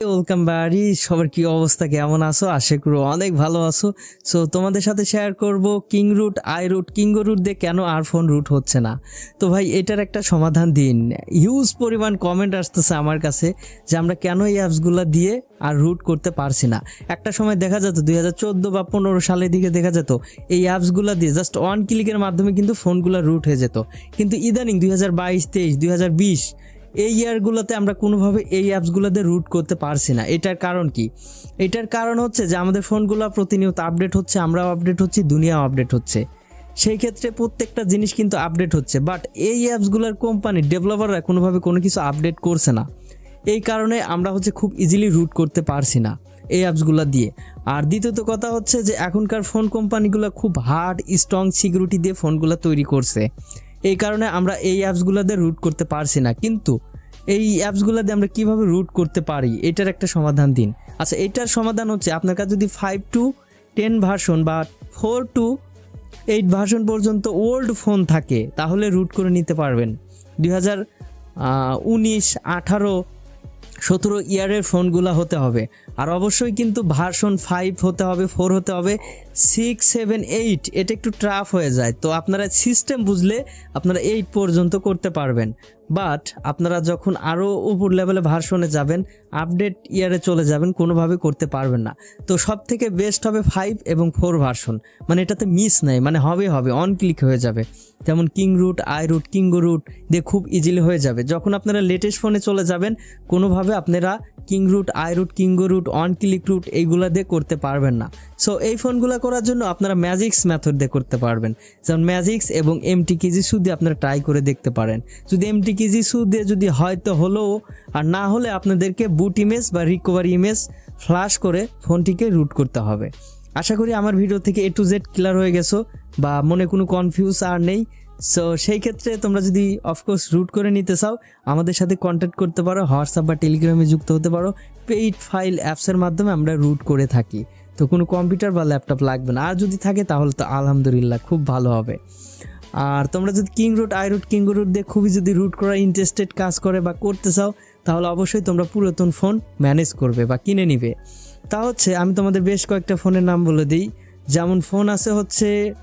Welcome বাড়ি সবার কি অবস্থা? কেমন আছো? আশা করি অনেক ভালো আছো। সো তোমাদের সাথে শেয়ার করব King Root I Root Kingo Root দিয়ে কেন আর ফোন রুট হচ্ছে না? তো ভাই, এটার একটা সমাধান দিন। হিউজ পরিমাণ কমেন্ট আসতেছে আমার কাছে যে আমরা কেন এই অ্যাপসগুলো দিয়ে আর রুট করতে পারছি না। একটা সময় দেখা যেত, দুই হাজার চোদ্দ বা পনেরো সালের দিকে দেখা যেত, এই অ্যাপসগুলো দিয়ে জাস্ট ওয়ান ক্লিকের মাধ্যমে কিন্তু ফোনগুলো রুট হয়ে যেত। কিন্তু ইদানিং দুই হাজার বাইশ, তেইশ, দুই এই ইয়ারগুলোতে আমরা কোনোভাবে এই অ্যাপসগুলোতে রুট করতে পারছি না। এটার কারণ কি? এটার কারণ হচ্ছে যে আমাদের ফোনগুলো প্রতিনিয়ত আপডেট হচ্ছে, আমরাও আপডেট হচ্ছি, দুনিয়াও আপডেট হচ্ছে। সেই ক্ষেত্রে প্রত্যেকটা জিনিস কিন্তু আপডেট হচ্ছে। বাট এই অ্যাপসগুলোর কোম্পানি ডেভেলপাররা কোনোভাবে কোনো কিছু আপডেট করছে না। এই কারণে আমরা হচ্ছে খুব ইজিলি রুট করতে পারছি না এই অ্যাপসগুলো দিয়ে। আর দ্বিতীয়ত কথা হচ্ছে যে এখনকার ফোন কোম্পানিগুলো খুব হার্ড স্ট্রং সিকিউরিটি দিয়ে ফোনগুলো তৈরি করছে। এই কারণে আমরা এই অ্যাপসগুলোতে রুট করতে পারছি না। কিন্তু এই অ্যাপসগুলোতে আমরা কীভাবে রুট করতে পারি? এটার একটা সমাধান দিন। আচ্ছা এটার সমাধান হচ্ছে আপনার কাছে যদি ফাইভ টু টেন ভার্সন বা ফোর টু এইট ভার্সন পর্যন্ত ওল্ড ফোন থাকে, তাহলে রুট করে নিতে পারবেন। দুই হাজার উনিশ, আঠারো সতেরো ইয়ারের ফোনগুলো হতে হবে। আর অবশ্যই কিন্তু ভার্সন ফাইভ হতে হবে ফোর হতে হবে সিক্স সেভেন এইট এটা একটু ট্রাফ হয়ে যায়। তো আপনারা সিস্টেম বুঝলে আপনারা এইট পর্যন্ত করতে পারবেন। বাট আপনারা যখন আরও উপর লেভেলে ভার্সনে যাবেন আপডেট ইয়ারে চলে যাবেন কোনোভাবে করতে পারবেন না। তো সব থেকে বেস্ট হবে ফাইভ এবং ফোর ভার্সন মানে এটাতে মিস নাই মানে হবে হবে অন ক্লিক হয়ে যাবে। যেমন King Root I Root Kingo Root দিয়ে খুব ইজিলি হয়ে যাবে। যখন আপনারা লেটেস্ট ফোনে চলে যাবেন, কোনোভাবে আপনারা King Root, I Root, Kingo Root, one click root এইগুলা দিয়ে করতে পারবেন না। সো এই ফোনগুলো করার জন্য আপনারা ম্যাজিক্স মেথড দিয়ে করতে পারবেন। যেমন ম্যাজিক্স এবং এমটি কেজিসু দিয়ে আপনারা ট্রাই করে দেখতে পারেন। যদি এমটি কেজিসু দিয়ে যদি হয়তো হলো, আর না হলে আপনাদেরকে বুট ইমেজ বা রিকভারি ইমেজ ফ্লাশ করে ফোনটিকে রুট করতে হবে। আশা করি আমার ভিডিও থেকে এ টু জেড ক্লিয়ার হয়ে গেছো, বা মনে কোনো কনফিউজ আর নেই। সো সেই ক্ষেত্রে তোমরা যদি অফকোর্স রুট করে নিতে চাও, আমাদের সাথে কন্ট্যাক্ট করতে পারো হোয়াটসঅ্যাপ বা টেলিগ্রামে যুক্ত হতে পারো। পেইড ফাইল অ্যাপসের মাধ্যমে আমরা রুট করে থাকি। তো কোনো কম্পিউটার বা ল্যাপটপ লাগবে না। আর যদি থাকে, তাহলে তো আলহামদুলিল্লাহ খুব ভালো হবে। আর তোমরা যদি King Root I Root King Root দিয়ে খুবই যদি রুট করা ইন্টারেস্টেড কাজ করে বা করতে চাও, তাহলে অবশ্যই তোমরা পুরাতন ফোন ম্যানেজ করবে বা কিনে নিবে। তা হচ্ছে, আমি তোমাদের বেশ কয়েকটা ফোনের নাম বলে দিই। যেমন ফোন আছে হচ্ছে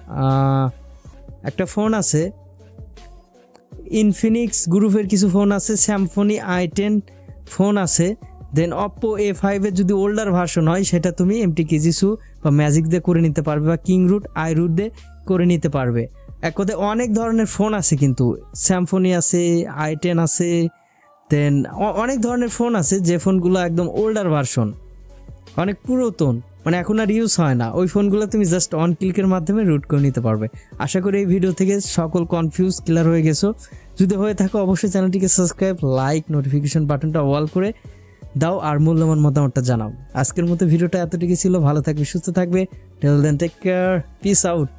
একটা ফোন আছে। ইনফিনিক্স গ্রুপের কিছু ফোন আছে স্যামফোনি আই টেন ফোন আছে। দেন অপ্পো এ ফাইভের যদি ওল্ডার ভার্সন হয়, সেটা তুমি এমটি কেজিসু বা ম্যাজিক দিয়ে করে নিতে পারবে বা কিং রুট আই রুট দিয়ে করে নিতে পারবে। এক কথায় অনেক ধরনের ফোন আছে কিন্তু। স্যামফোনি আছে আই টেন আছে দেন অনেক ধরনের ফোন আছে যে ফোনগুলো একদম ওল্ডার ভার্সন অনেক পুরাতন। মানে এখন আর ইউজ হয় না। ওই ফোনগুলো তুমি জাস্ট অন ক্লিকের মাধ্যমে রুট করে নিতে পারবে। আশা করি এই ভিডিও থেকে সকল কনফিউজ ক্লিয়ার হয়ে গেছো। যদি হয়ে থাকো অবশ্যই চ্যানেলটিকে সাবস্ক্রাইব লাইক নোটিফিকেশন বাটনটা অল করে দাও আর মূল্যবান মতামতটা জানাও। আজকের মতো ভিডিওটা এতটুকু ছিল। ভালো থাকবে, সুস্থ থাকবে। Till then take care peace out